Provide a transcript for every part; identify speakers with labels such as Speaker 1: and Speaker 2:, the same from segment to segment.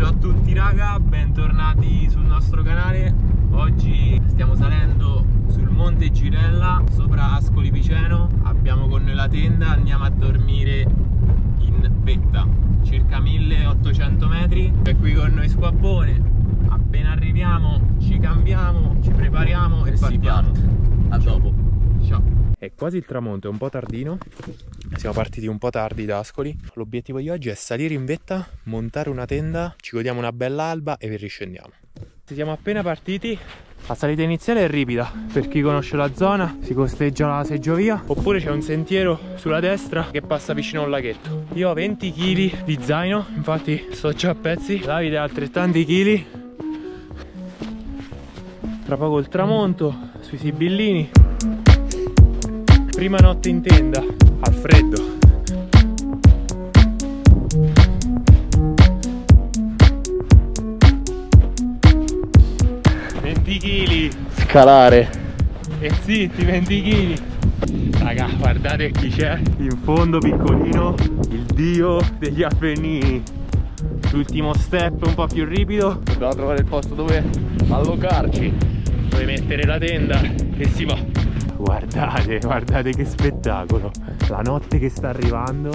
Speaker 1: Ciao a tutti raga, bentornati sul nostro canale. Oggi stiamo salendo sul Monte Girella sopra Ascoli Piceno. Abbiamo con noi la tenda, andiamo a dormire in vetta Circa 1800 metri. È qui con noi Squabbone. Appena arriviamo ci cambiamo, ci prepariamo e,
Speaker 2: E si
Speaker 1: partiamo.
Speaker 2: A dopo.
Speaker 1: Ciao. È quasi il tramonto, è un po' tardino siamo partiti un po' tardi da Ascoli. L'obiettivo di oggi è salire in vetta, montare una tenda, ci godiamo una bella alba e vi riscendiamo. Siamo appena partiti. La salita iniziale è ripida, per chi conosce la zona si costeggia la seggiovia oppure c'è un sentiero sulla destra che passa vicino a un laghetto. Io ho 20 kg di zaino, infatti sto già a pezzi, Davide ha altrettanti kg. Tra poco il tramonto sui sibillini. Prima notte in tenda, freddo. kg
Speaker 2: Scalare.
Speaker 1: e zitti 20 kg raga guardate chi c'è. In fondo piccolino il dio degli Appennini l'ultimo step un po' più ripido.
Speaker 2: Dobbiamo trovare il posto dove allocarci.
Speaker 1: dove mettere la tenda. E si va guardate guardate che spettacolo. La notte che sta arrivando.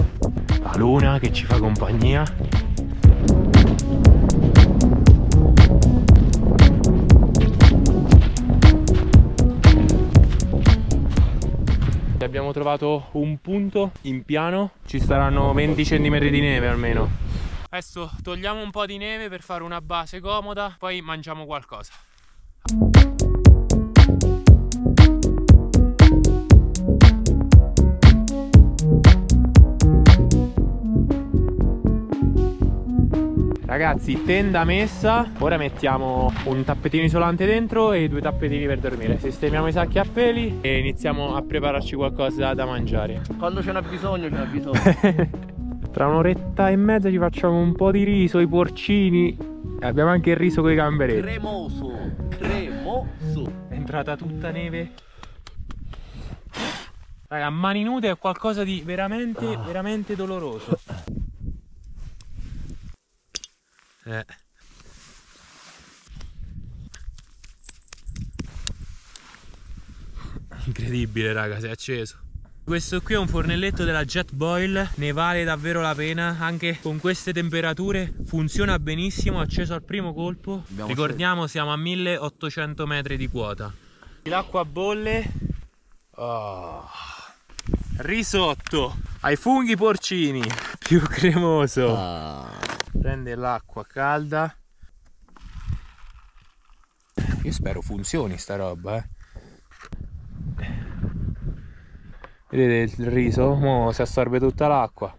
Speaker 1: La luna che ci fa compagnia. Abbiamo trovato un punto in piano. Ci saranno 20 cm di neve almeno. Adesso togliamo un po' di neve per fare una base comoda poi mangiamo qualcosa Ragazzi, tenda messa, ora mettiamo un tappetino isolante dentro e due tappetini per dormire. Sistemiamo i sacchi a peli e iniziamo a prepararci qualcosa da mangiare.
Speaker 2: Quando ce n'è bisogno, ce n'è bisogno.
Speaker 1: Tra un'oretta e mezza ci facciamo un po' di riso, i porcini e abbiamo anche il riso con i gamberetti.
Speaker 2: Cremoso. Cremoso.
Speaker 1: È entrata tutta neve. Raga, a mani nude è qualcosa di veramente, veramente doloroso. Eh. Incredibile raga, si è acceso. Questo qui è un fornelletto della Jet Boil, ne vale davvero la pena, anche con queste temperature funziona benissimo, acceso al primo colpo.
Speaker 2: Abbiamo
Speaker 1: Ricordiamo siamo a 1800 metri di quota. L'acqua bolle. Oh. Risotto ai funghi porcini, più cremoso.
Speaker 2: Ah.
Speaker 1: Prende l'acqua calda. Io spero funzioni sta roba, eh. Vedete il riso? Mo si assorbe tutta l'acqua.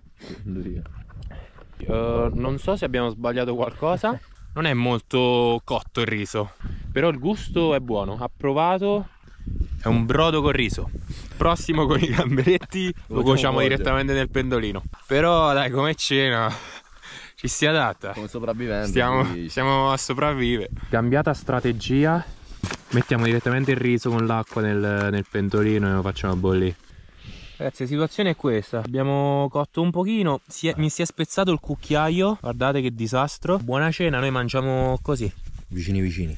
Speaker 1: Eh, non so se abbiamo sbagliato qualcosa. Non è molto cotto il riso, però il gusto è buono. Approvato. È un brodo con riso. Prossimo con i gamberetti lo
Speaker 2: Lo
Speaker 1: cuociamo direttamente nel pendolino. Però dai, come cena ci si adatta.
Speaker 2: Come sopravvivente.
Speaker 1: Stiamo, stiamo a sopravvivere. Cambiata strategia, mettiamo direttamente il riso con l'acqua nel, nel pentolino e lo facciamo bollire. Ragazzi, la situazione è questa. Abbiamo cotto un pochino, si è- mi si è spezzato il cucchiaio. Guardate che disastro. Buona cena, noi mangiamo così.
Speaker 2: Vicini vicini.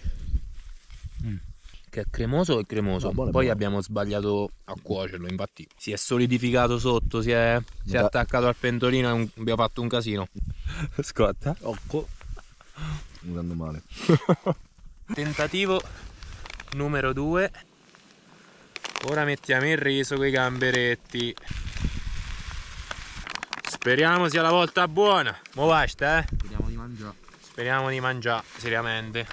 Speaker 1: Che è cremoso e cremoso.
Speaker 2: No, buono,
Speaker 1: Poi
Speaker 2: buono.
Speaker 1: abbiamo sbagliato a cuocerlo, infatti si è solidificato sotto, si è, si è attaccato al pentolino e un- abbiamo fatto un casino. Scotta.
Speaker 2: Occo. Andando male.
Speaker 1: Tentativo numero 2. Ora mettiamo il riso con i gamberetti. Speriamo sia la volta buona. Mo basta, eh?
Speaker 2: Vediamo di mangiare.
Speaker 1: Speriamo di mangiare seriamente.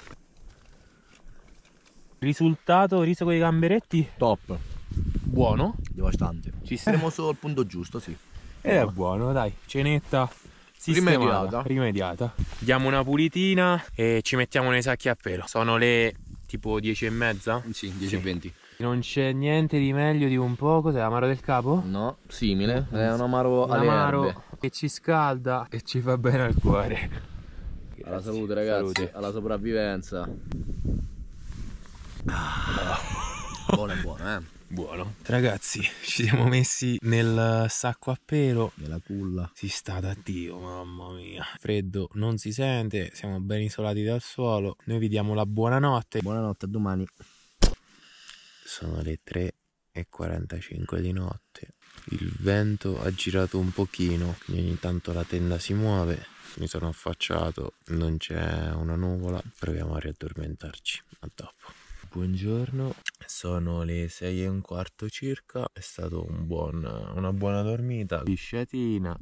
Speaker 1: Risultato riso con i gamberetti
Speaker 2: Top.
Speaker 1: buono.
Speaker 2: Devastante.
Speaker 1: Ci sta.
Speaker 2: Cremoso al punto giusto, sì.
Speaker 1: Ed è buono, dai. Cenetta
Speaker 2: Rimediata.
Speaker 1: rimediata. Diamo una pulitina e ci mettiamo nei sacchi a pelo. Sono le tipo 10 e mezza.
Speaker 2: Sì, 10 e 20.
Speaker 1: Non c'è niente di meglio di un po'. Cos'è? Amaro del capo?
Speaker 2: No, simile. È un amaro
Speaker 1: Un
Speaker 2: alle
Speaker 1: amaro
Speaker 2: erbe.
Speaker 1: che ci scalda e ci fa bene al cuore.
Speaker 2: Alla
Speaker 1: Grazie.
Speaker 2: salute ragazzi,
Speaker 1: Salute.
Speaker 2: alla sopravvivenza. Buono è buono, eh.
Speaker 1: Buono. Ragazzi, ci siamo messi nel sacco a pelo.
Speaker 2: Nella culla.
Speaker 1: Si sta da Dio, mamma mia. Freddo non si sente, siamo ben isolati dal suolo. Noi vi diamo la buonanotte.
Speaker 2: Buonanotte, a domani.
Speaker 1: Sono le 3.45 di notte. Il vento ha girato un pochino, quindi ogni tanto la tenda si muove. Mi sono affacciato, non c'è una nuvola. Proviamo a riaddormentarci. A dopo. Buongiorno, sono le 6 e un quarto circa, è stata un buon, una buona dormita, pisciatina.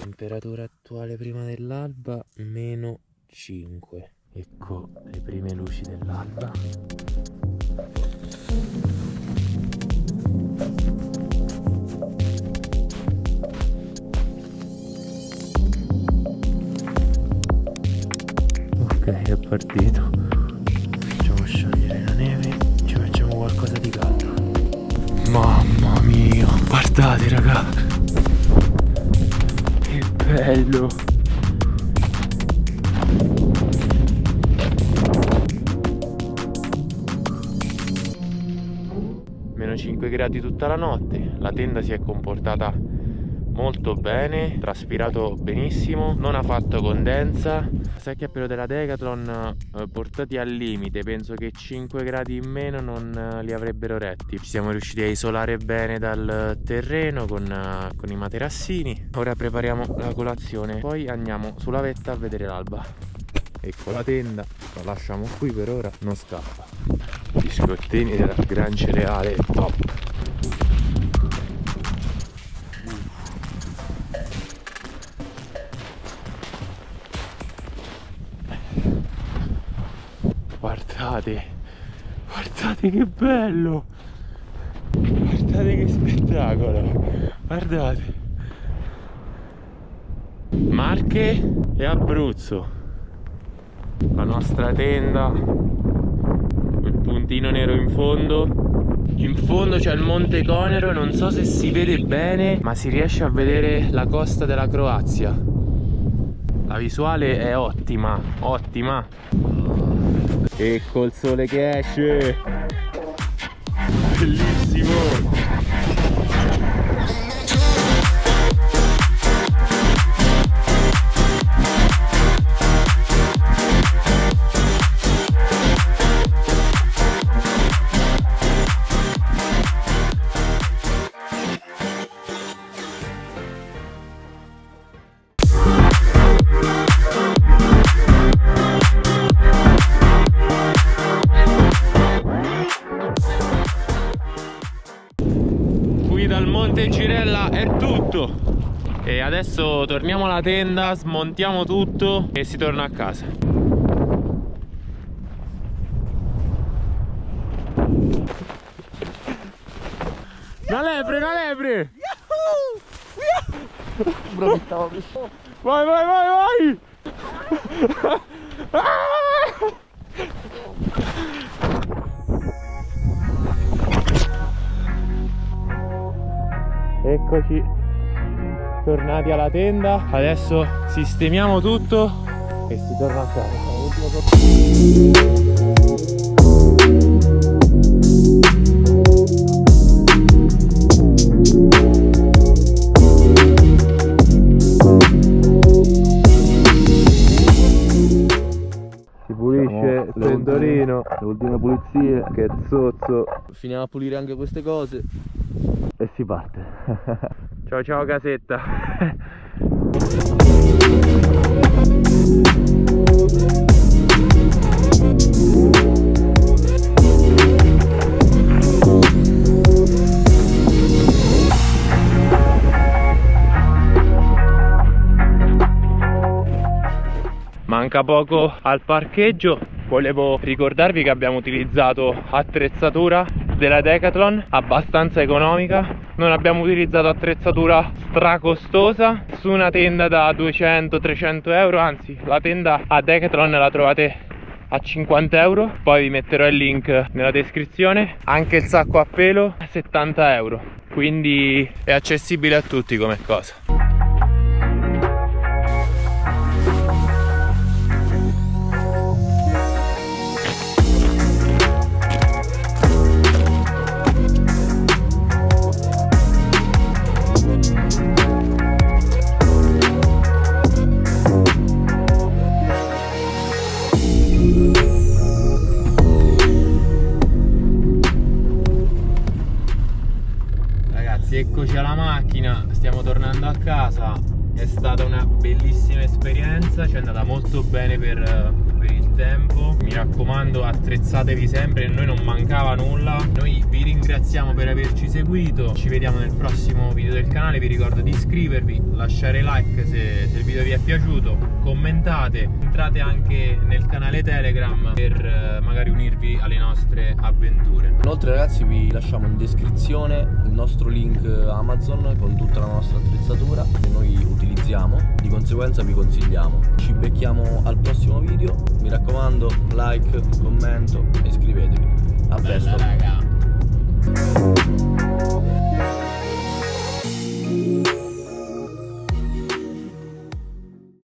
Speaker 1: Temperatura attuale prima dell'alba meno 5. Ecco le prime luci dell'alba. È partito. Facciamo sciogliere la neve, ci facciamo qualcosa di caldo. Mamma mia, guardate raga. Che bello. Meno 5 gradi tutta la notte, la tenda si è comportata molto bene, traspirato benissimo, non ha fatto condensa. Sacchi a pelo della Decathlon eh, portati al limite, penso che 5 gradi in meno non eh, li avrebbero retti. Ci siamo riusciti a isolare bene dal terreno con, eh, con i materassini. Ora prepariamo la colazione, poi andiamo sulla vetta a vedere l'alba. Ecco la tenda, la lasciamo qui per ora, non scappa. Biscottini della Gran Cereale, top. Guardate, guardate che bello! Guardate che spettacolo! Guardate! Marche e Abruzzo. La nostra tenda, quel puntino nero in fondo. In fondo c'è il Monte Conero, non so se si vede bene, ma si riesce a vedere la costa della Croazia. La visuale è ottima, ottima. E col sole che esce. Bellissimo dal Monte Girella è tutto E adesso torniamo alla tenda, smontiamo tutto e si torna a casa Una lepre, una lepre! Vai, vai, vai, vai! Ah! Eccoci tornati alla tenda. Adesso sistemiamo tutto e si torna a casa. Si pulisce il pendolino,
Speaker 2: Le ultime pulizie.
Speaker 1: che zozzo
Speaker 2: Finiamo a pulire anche queste cose.
Speaker 1: E si parte. ciao ciao casetta. Manca poco al parcheggio. Volevo ricordarvi che abbiamo utilizzato attrezzatura della Decathlon abbastanza economica. Non abbiamo utilizzato attrezzatura stracostosa su una tenda da 200-300 euro. Anzi, la tenda a Decathlon la trovate a 50 euro. Poi vi metterò il link nella descrizione. Anche il sacco a pelo a 70 euro. Quindi è accessibile a tutti come cosa. Molto bene per, per il tempo. Mi raccomando, attrezzatevi sempre, a noi non mancava nulla. Noi vi ringraziamo per averci seguito. Ci vediamo nel prossimo video del canale. Vi ricordo di iscrivervi, lasciare like se, se il video vi è piaciuto, commentate, entrate anche nel canale Telegram per eh, magari unirvi alle nostre avventure.
Speaker 2: Inoltre ragazzi vi lasciamo in descrizione il nostro link Amazon con tutta la nostra attrezzatura che noi utilizziamo, di conseguenza vi consigliamo. Ci becchiamo al prossimo video, mi raccomando like, commento e iscrivetevi. A
Speaker 1: Bella
Speaker 2: presto.
Speaker 1: raga.